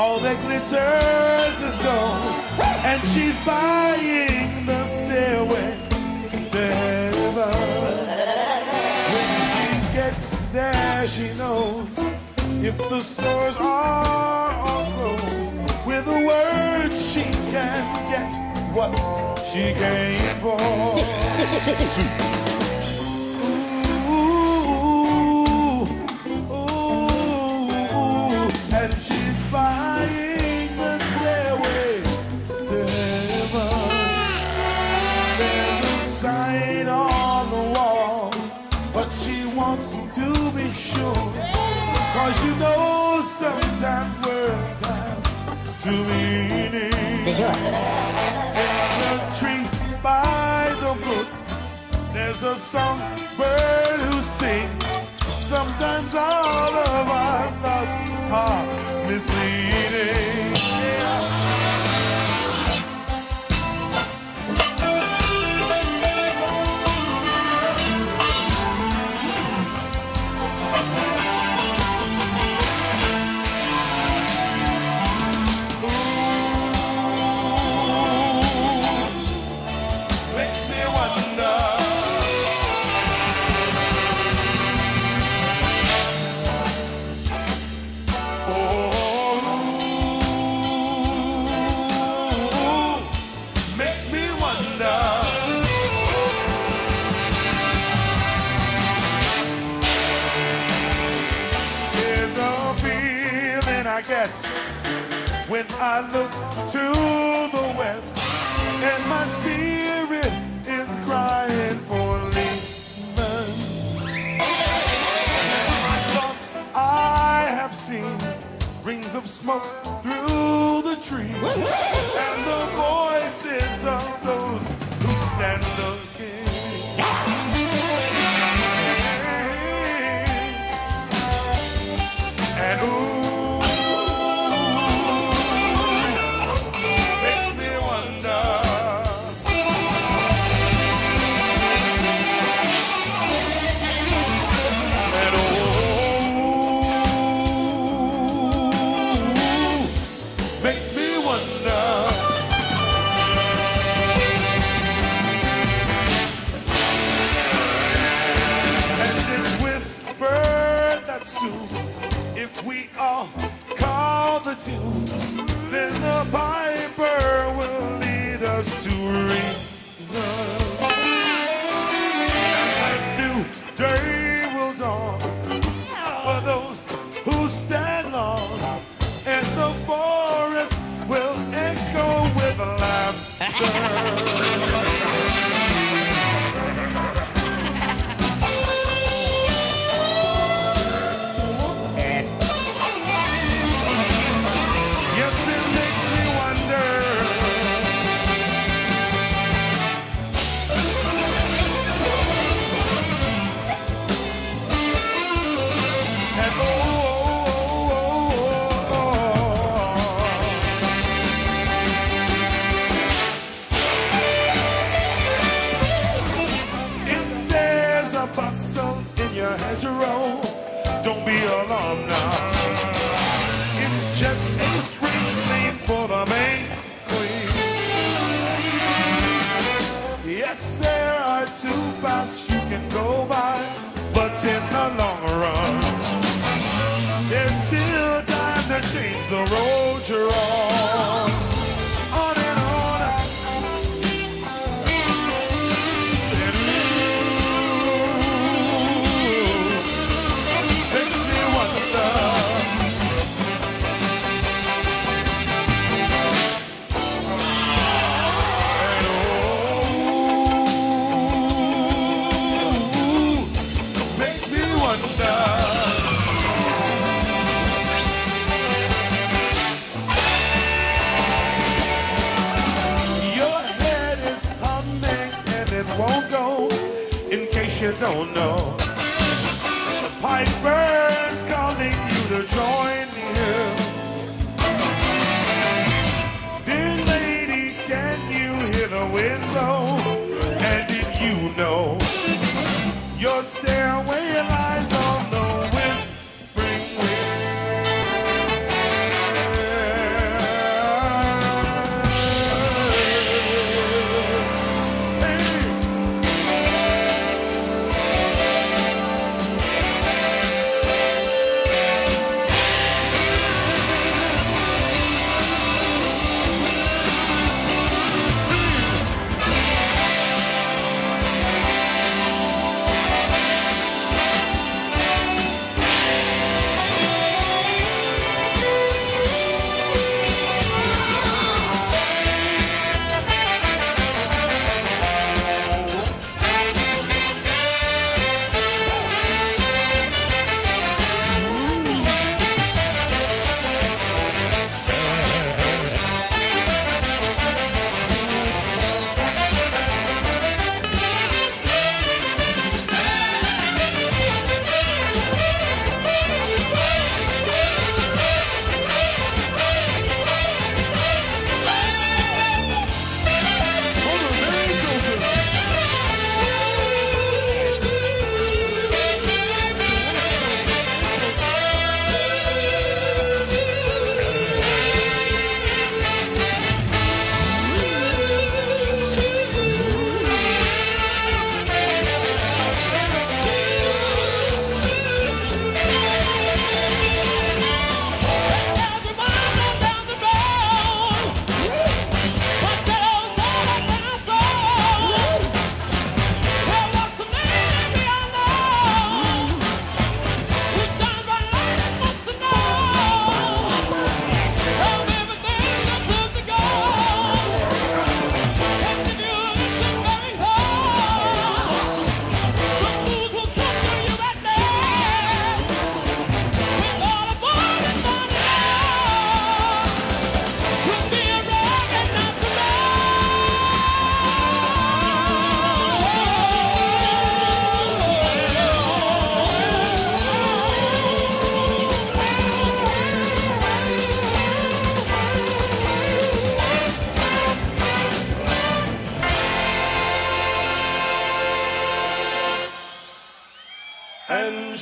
enters is gold, and she's buying the stairway to heaven. When she gets there, she knows if the stores are all closed. With a word, she can get what she came for. A tree by the brook. There's a songbird who sings. Sometimes all of our thoughts are misleading. I get when I look to the west, and my spirit is crying for leaving. My thoughts I have seen rings of smoke through the trees, and the voices of those day just a spring clean for the May queen. Yes, there are two paths you can go by, but in the long run, there's still time to change the road you're on. In case you don't know, the piper's calling you to join him. Dear lady, can you hear the wind blow? And did you know your stairway lies on the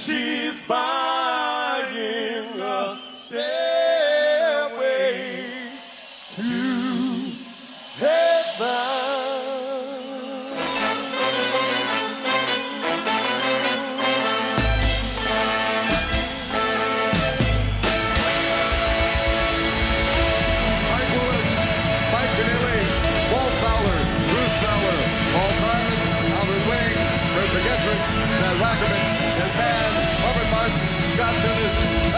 she's buying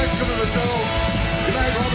Ed Mann, Robert Martin, Scott